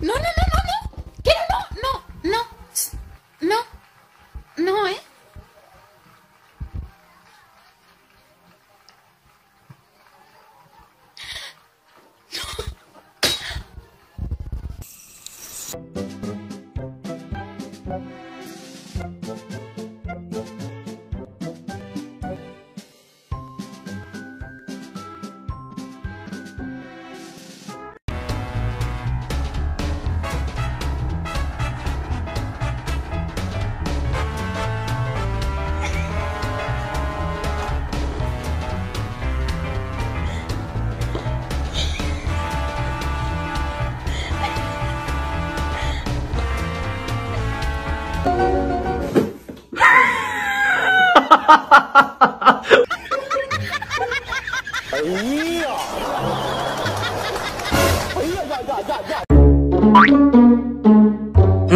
No, no, no, no, no. Quiero no, no, no. No. No, ¿eh? No. 哎呀！哎呀呀呀呀呀！嗯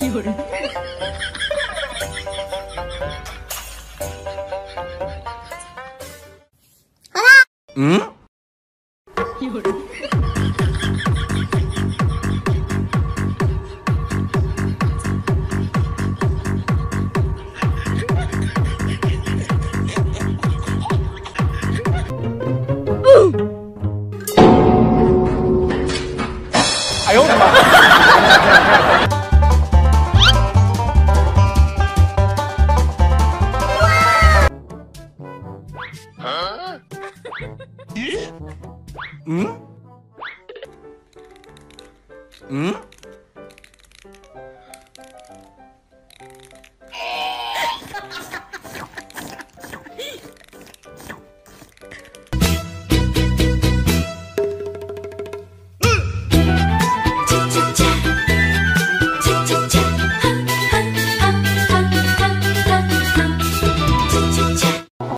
有人。好啦。嗯。有人。哎呦我的妈！ 응? 응?